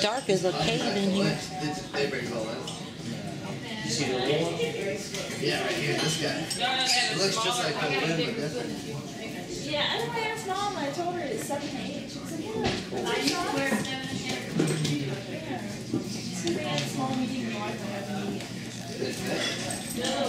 dark as a cave in here. Yeah, right here, this guy. It looks just like different. Yeah, I don't ask mom. I told her it's seven and eight. She like, yeah. I used to wear seven and eight. Yeah. Small, medium, large. No.